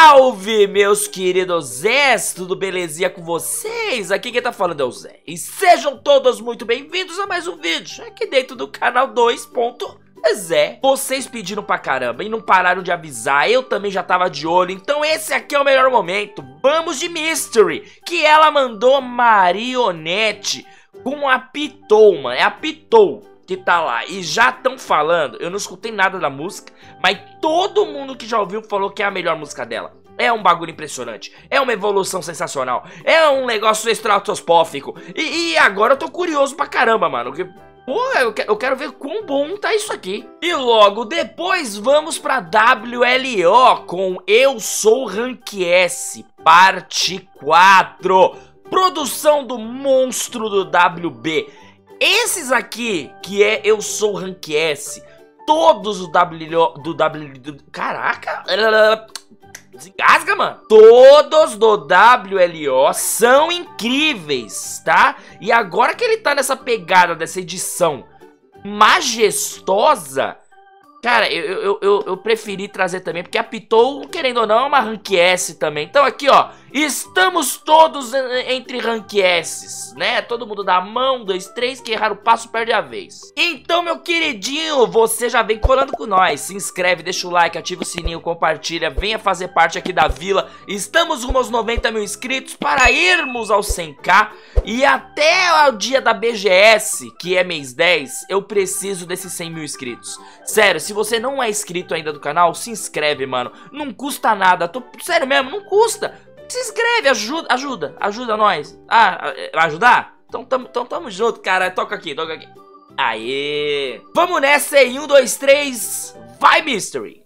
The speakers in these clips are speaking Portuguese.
Salve, meus queridos Zés! Tudo belezinha com vocês? Aqui quem tá falando é o Zé. E sejam todos muito bem-vindos a mais um vídeo aqui dentro do canal 2. Zé, vocês pediram pra caramba e não pararam de avisar, eu também já tava de olho, então esse aqui é o melhor momento. Vamos de Mystery, que ela mandou marionete com a Pitou, mano, é a Pitou que tá lá e já estão falando, eu não escutei nada da música, mas todo mundo que já ouviu falou que é a melhor música dela. É um bagulho impressionante, é uma evolução sensacional, é um negócio estratosfórico. E, e agora eu tô curioso pra caramba, mano. Que, porra, eu, eu quero ver quão bom tá isso aqui. E logo depois vamos pra WLO com Eu Sou Rank S, parte 4. Produção do monstro do WB. Esses aqui, que é Eu Sou Rank S, todos do W... Do W... Do, caraca! Desengasga, mano. Todos do WLO são incríveis, tá? E agora que ele tá nessa pegada dessa edição majestosa, Cara, eu, eu, eu, eu, preferi trazer também, porque a Pitou, querendo ou não, é uma Rank S também. Então aqui, ó, estamos todos entre Rank S, né? Todo mundo dá a mão, dois, três, que errar o passo perde a vez. Então, meu queridinho, você já vem colando com nós. Se inscreve, deixa o like, ativa o sininho, compartilha, venha fazer parte aqui da vila. Estamos rumo aos 90 mil inscritos para irmos ao 100k. E até o dia da BGS, que é mês 10, eu preciso desses 100 mil inscritos. Sério, se você não é inscrito ainda do canal, se inscreve, mano. Não custa nada. Tô... Sério mesmo, não custa. Se inscreve, ajuda, ajuda, ajuda nós. Ah, vai ajudar? Então tamo, então tamo junto, cara. Toca aqui, toca aqui. Aê! Vamos nessa aí, um, dois, três, vai, Mystery!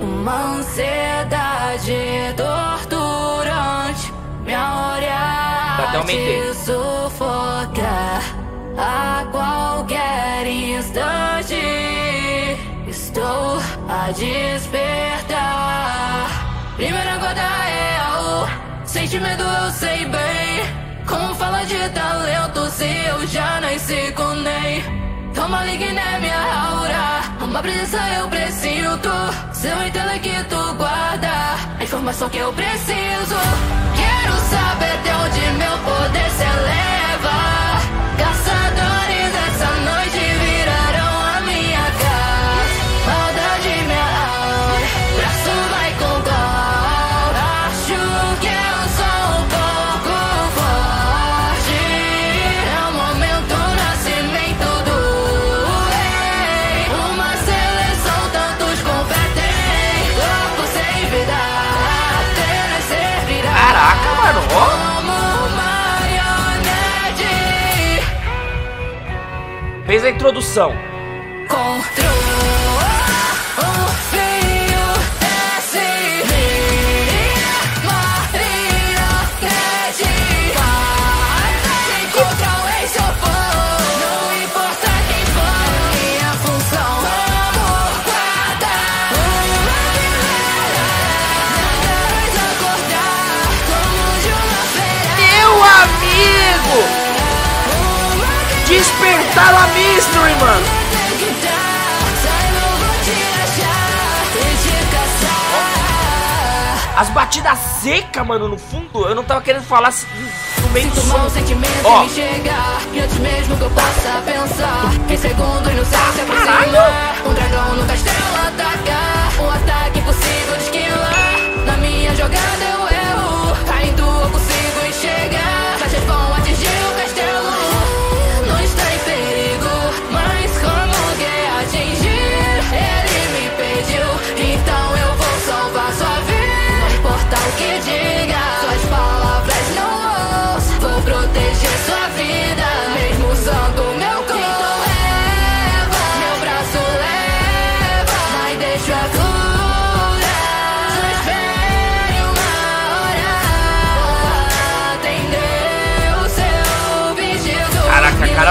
Uma ansiedade torturante me olhar Até aumentei. sufocar a qualquer a despertar. Primeira gota é o sentimento, eu sei bem. Como fala de talento se eu já nasci com nem? Tão maligna é minha aura. Uma presença eu presinto. Seu intelecto guarda a informação que eu preciso. Quero saber de onde meu poder se eleva. Fez a introdução. Secas, mano, no fundo. Eu não tava querendo falar se- no meio do som. sentimento Ó. me chegar E antes mesmo que eu possa pensar Em segundos no céu se aproxima Caralho! Um dragão no castelo atacar Um ataque impossível de esquivar Na minha jogada eu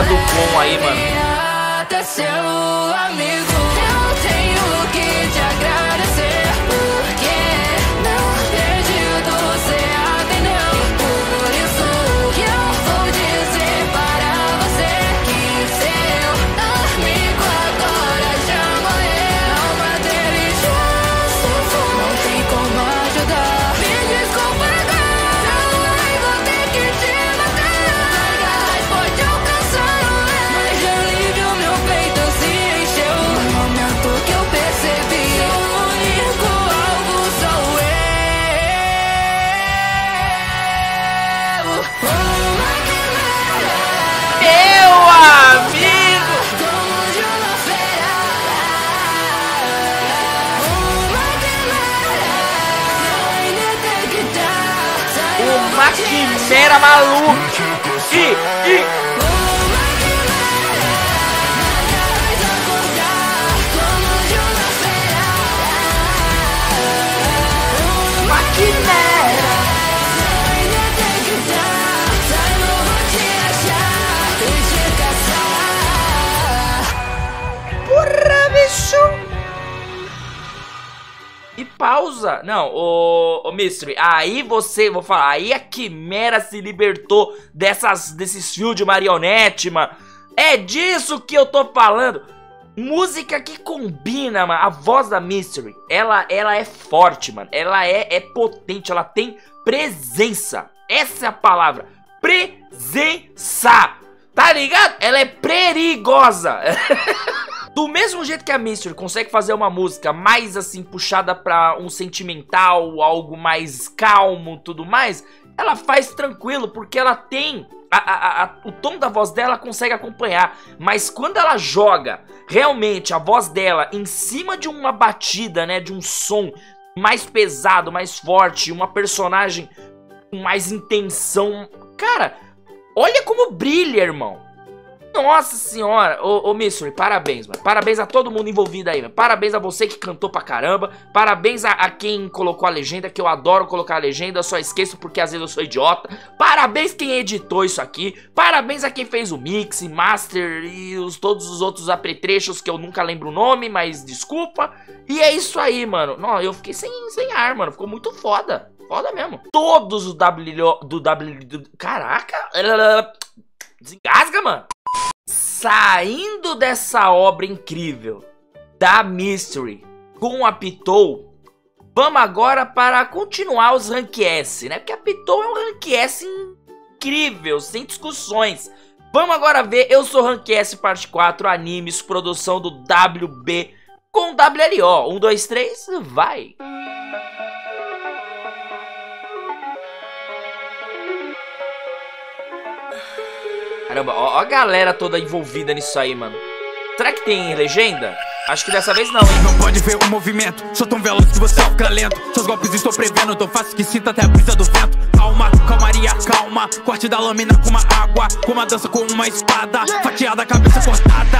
Do Gon aí, mano. uma quimera maluca. E, e, pausa. Não, o, o Mystery, aí você, vou falar, aí a Quimera se libertou dessas, desses fios de marionete, mano. É disso que eu tô falando. Música que combina, mano. A voz da Mystery, ela, ela é forte, mano. Ela é, é potente, ela tem presença. Essa é a palavra. Presença. Tá ligado? Ela é perigosa. Do mesmo jeito que a Mystery consegue fazer uma música mais assim, puxada pra um sentimental, algo mais calmo tudo mais, ela faz tranquilo, porque ela tem. A, a, a, o tom da voz dela consegue acompanhar. Mas quando ela joga realmente a voz dela em cima de uma batida, né? De um som mais pesado, mais forte, uma personagem com mais intenção. Cara, olha como brilha, irmão. Nossa senhora, ô, ô Mystery, parabéns, mano. Parabéns a todo mundo envolvido aí, mano. Parabéns a você que cantou pra caramba. Parabéns a, a, quem colocou a legenda, que eu adoro colocar a legenda, só esqueço porque às vezes eu sou idiota. Parabéns quem editou isso aqui. Parabéns a quem fez o mix, master e os, todos os outros apetrechos que eu nunca lembro o nome, mas desculpa. E é isso aí, mano. Não, eu fiquei sem, sem ar, mano. Ficou muito foda. Foda mesmo. Todos os W do W. Do, caraca! Desengasga, mano. Saindo dessa obra incrível da Mystery com a Pitou, vamos agora para continuar os Rank S, né? Porque a Pitou é um Rank S incrível, sem discussões. Vamos agora ver Eu Sou Rank S Parte 4, animes, produção do WB com WLO. 1, 2, 3, vai! Caramba, ó, ó, a galera toda envolvida nisso aí, mano. Será que tem legenda? Acho que dessa vez não, hein? Não pode ver o movimento, sou tão veloz que você fica lento. Seus golpes estou prevendo, tão fácil que sinta até a brisa do vento. Calma, calmaria, calma. Corte da lâmina com uma água, com uma dança com uma espada. Fatiada, cabeça cortada.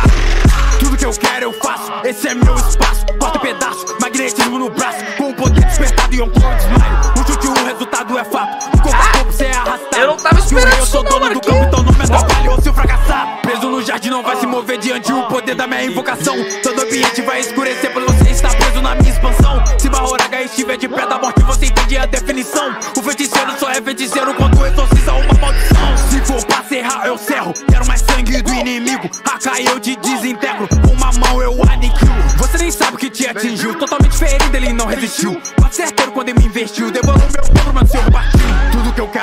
Tudo que eu quero eu faço, esse é meu espaço. Corta pedaço, magnetismo no braço. Com o poder despertado e um clone desmaio. O resultado é fato. O corpo a corpo, cê é arrastado. Eu não tava esperando Eu sou dono do campo, então não me atrapalhe se eu fracassar. Preso no jardim, não vai se mover diante o poder da minha invocação. Todo ambiente vai escurecer por você estar preso na minha expansão. Se Bahoraga estiver de pé da morte, você entende a definição. O feiticeiro só é feiticeiro quando exorciza uma maldição. Se for pra serrar, eu serro. Quero mais sangue do inimigo. Haka, eu te desintegro. Com uma mão eu aniquilo. Você nem sabe o que te atingiu. Totalmente ferido, ele não resistiu.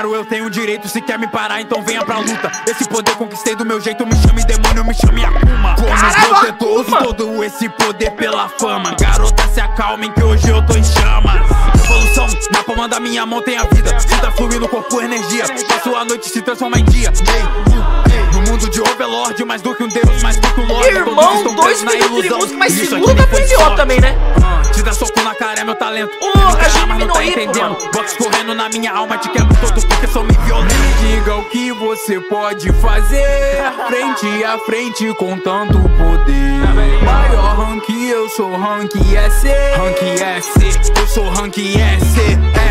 Que eu tenho direito. Se quer me parar, então venha pra luta. Esse poder conquistei do meu jeito. Me chame demônio, me chame Akuma. Como protetor, todo esse poder pela fama. Garota, se acalmem que hoje eu tô em chamas. Evolução, na palma da minha mão tem a vida. Vida flui no corpo, energia. Passo a noite se transforma em dia. Ei, uh, mundo de Overlord, mais do que um deus, mais do que um lord. Irmão, dois minutos de música, mas segunda aprendeu também, né? Uh, te dá soco na cara, é meu talento. Porra, Jimmy mas não tá entendendo. Box correndo na minha alma, te quebro todo porque sou me violento. Me diga o que você pode fazer. Frente a frente com tanto poder. Maior rank, eu sou rank S. Rank S, eu sou rank S.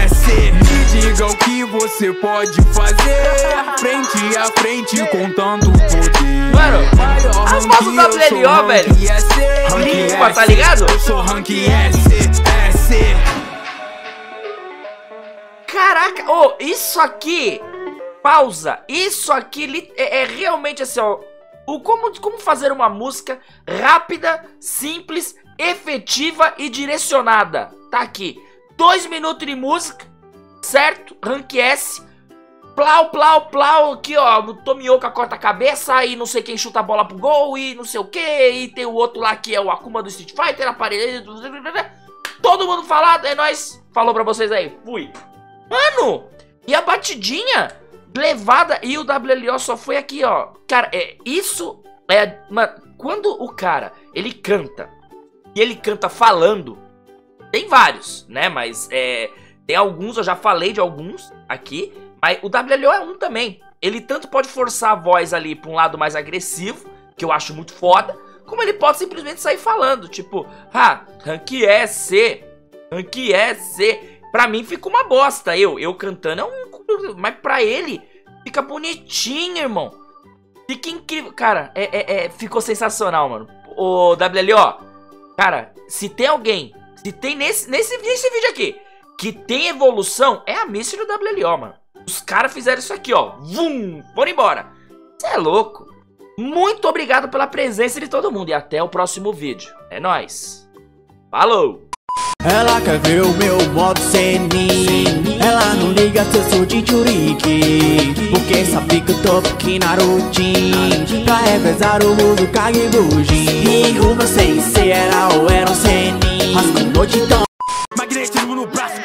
S. Me diga o que você pode fazer. Frente a frente com tanto poder. Mano, as vozes da WLO, velho. Limpa, tá ligado? Eu sou rank S. S. Caraca, ô, isso aqui. Pausa. Isso aqui é, é realmente assim, ó. O como, como fazer uma música rápida, simples, efetiva e direcionada. Tá aqui. Dois minutos de música, certo? Rank S. Plau, plau, plau, aqui ó, o Tomioka corta a cabeça e não sei quem chuta a bola pro gol e não sei o que, e tem o outro lá que é o Akuma do Street Fighter, aparelho, todo mundo falado, é nóis, falou pra vocês aí, fui. Mano, e a batidinha levada e o WLO só foi aqui, ó. Cara, é isso é, mano, quando o cara, ele canta e ele canta falando, tem vários, né? Mas é, tem alguns, eu já falei de alguns aqui, Mas o WLO é um também. Ele tanto pode forçar a voz ali pra um lado mais agressivo, que eu acho muito foda, como ele pode simplesmente sair falando, tipo, ah, rank é C, rank é C. Pra mim fica uma bosta, eu, eu cantando é um... Mas pra ele, fica bonitinho, irmão. Fica incrível. Cara, é, é, é, ficou sensacional, mano. O WLO, cara, se tem alguém, se tem nesse, nesse, nesse vídeo aqui, que tem evolução, é a Missy do WLO, mano. Os caras fizeram isso aqui, ó. Vum! Foram embora. Você é louco. Muito obrigado pela presença de todo mundo e até o próximo vídeo. É nóis. Falou! Ela quer ver o meu modo senin Ela não liga se eu sou de Juriki Porque sabe que eu tô aqui na routine Pra revezar o mundo Kage Bujin O meu sensei era ou era um senin Rascou noite então Magnetismo no braço, com o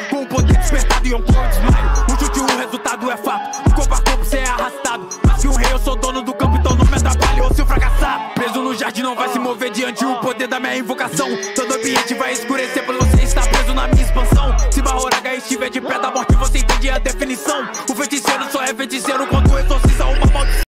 No chute o resultado é fato, no corpo a corpo cê é arrastado. Mas se um rei eu sou dono do campo, então não me atrapalhe. Ou se eu fracassar Preso no jardim não vai se mover diante. O poder da minha invocação. Todo ambiente vai escurecer por você estar preso na minha expansão